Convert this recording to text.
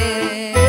querer.